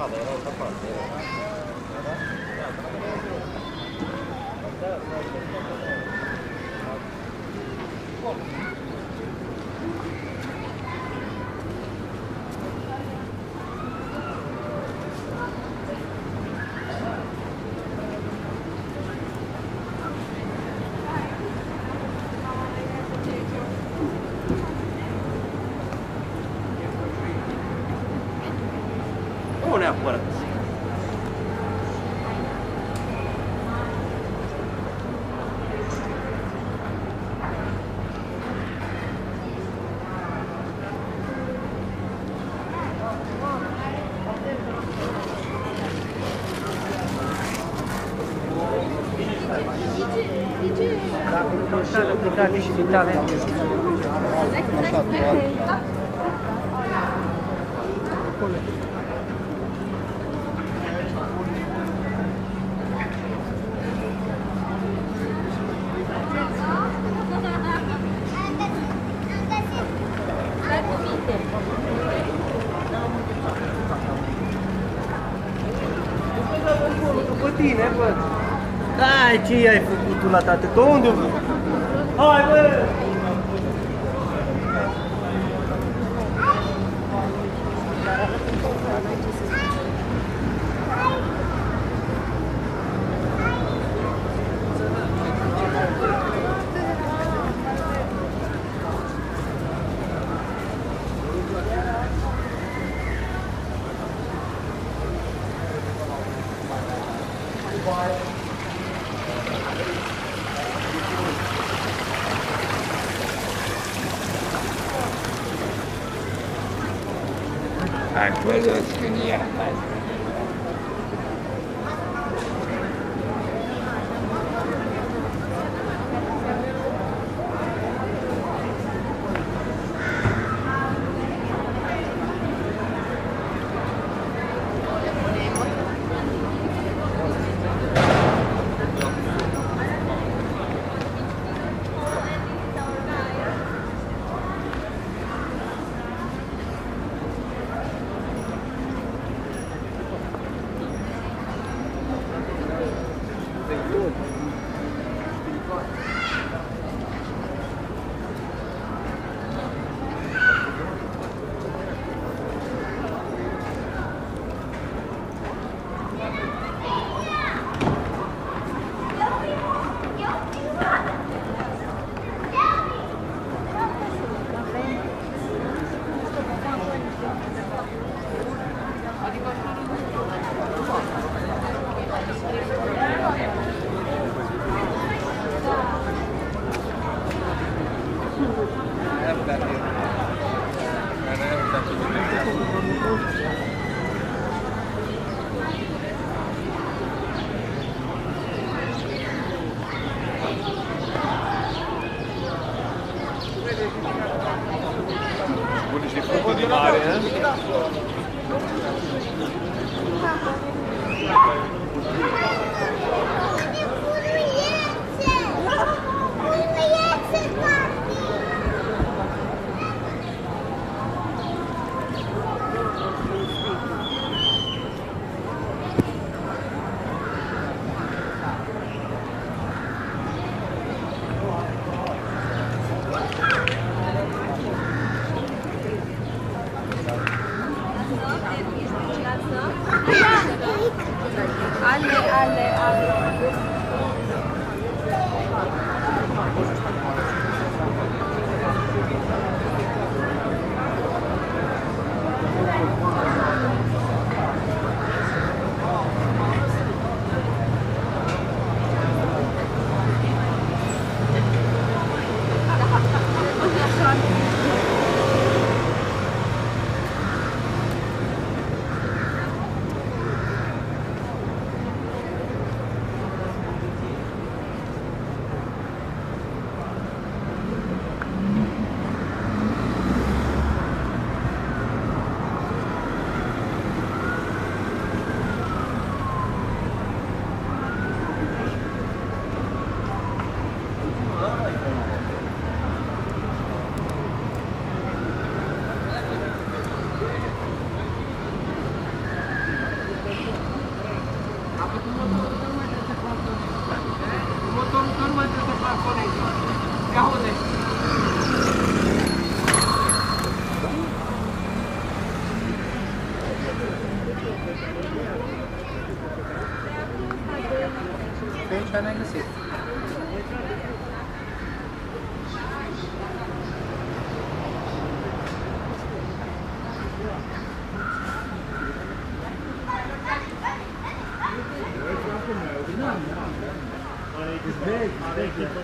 Thank you. Așa, aplicate și vitale. Așa, doar. După tine, bă. Hai, ce ai făcut tu la tată? Că unde? Hai, Bye.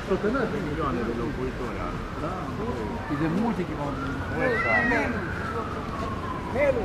Tottenham? milhões de locuitori are. Da, și de mulți echipamente. Menos. Melu.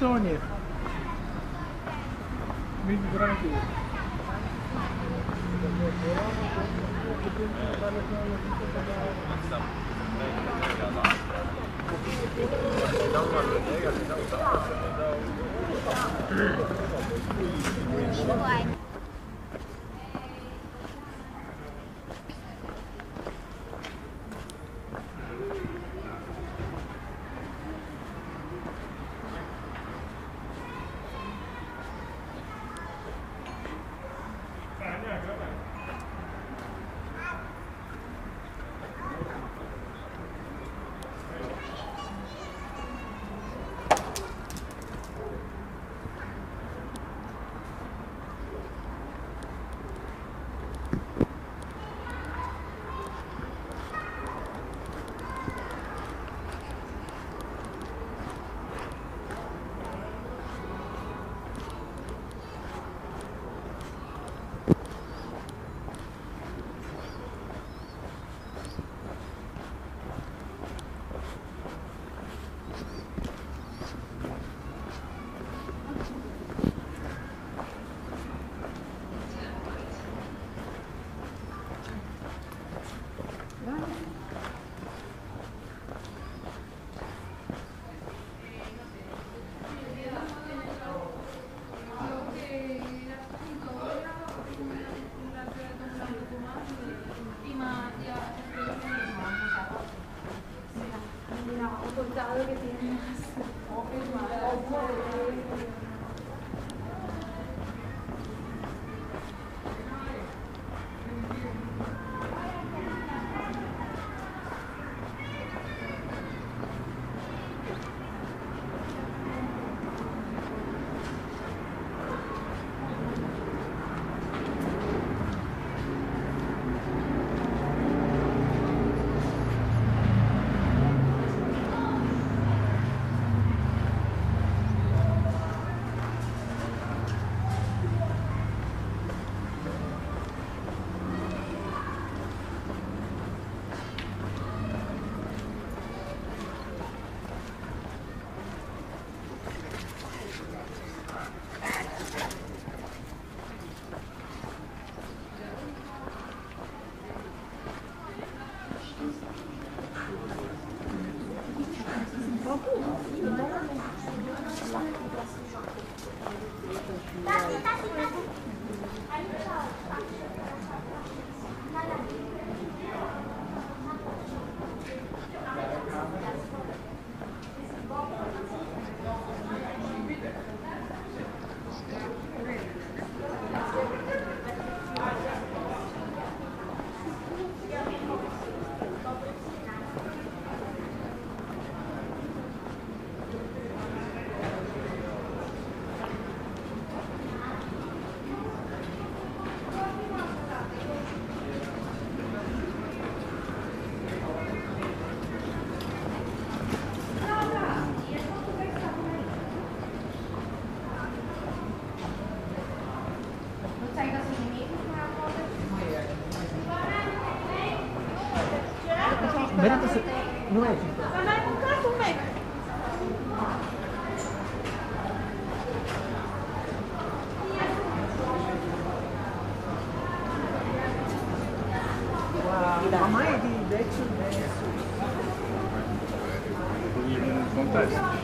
Sony. Мигранты. Давай. da. Mamãe, de 10 Vontade.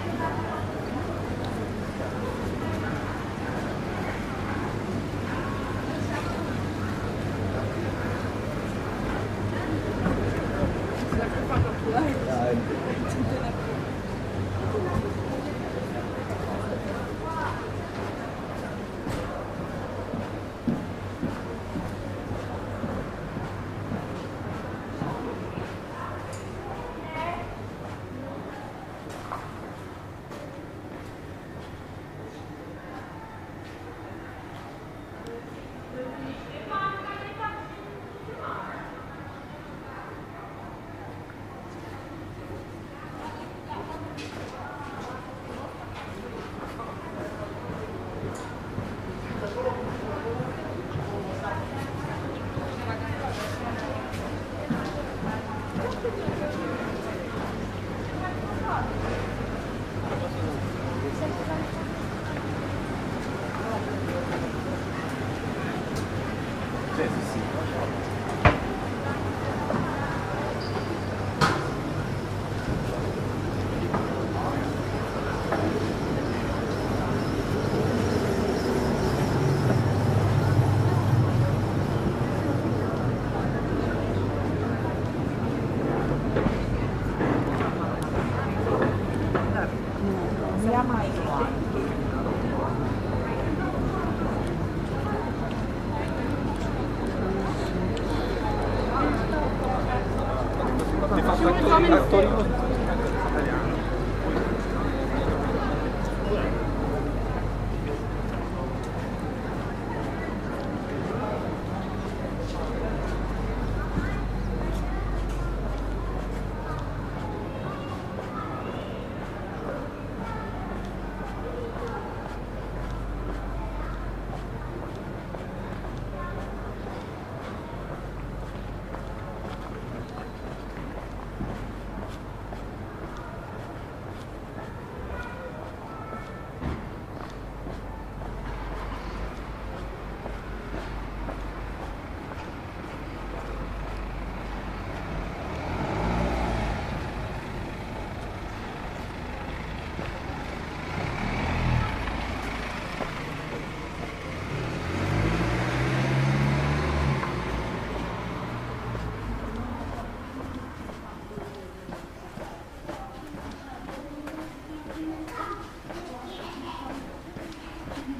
coming.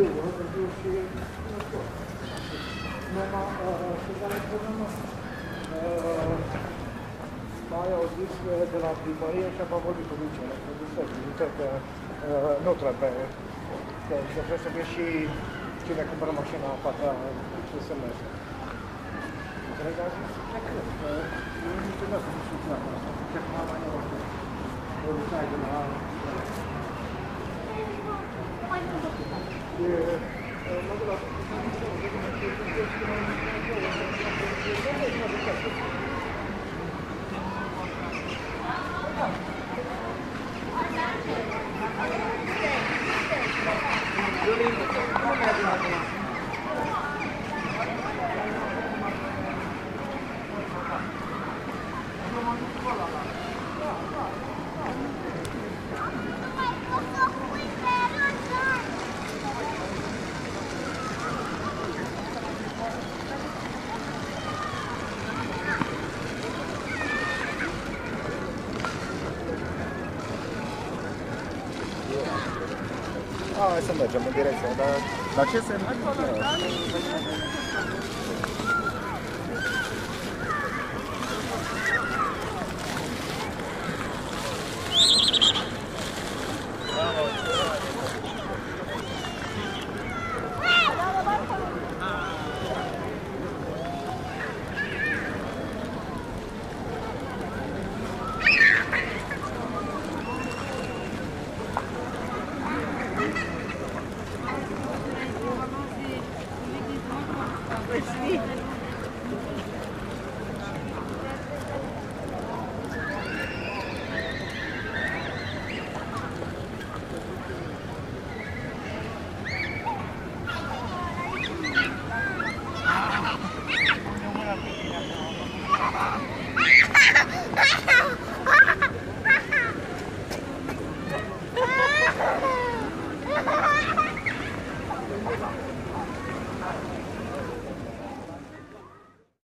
eu, eu și numai, uh, și care problemă, uh, mai au zis uh, de la primărie și am vorbit cu Luciana, cu Luciana, că uh, nu trebuie, că trebuie să fie și cine cumpără mașina în fața să se merge. Cred că a zis, ce cred, că eu niciodată nu știu treaba asta, ce cum mai nou, o lucrai de la... E, mă Thank you. Hai să mergem în direcția, dar... Dar ce se Ha ha Christy.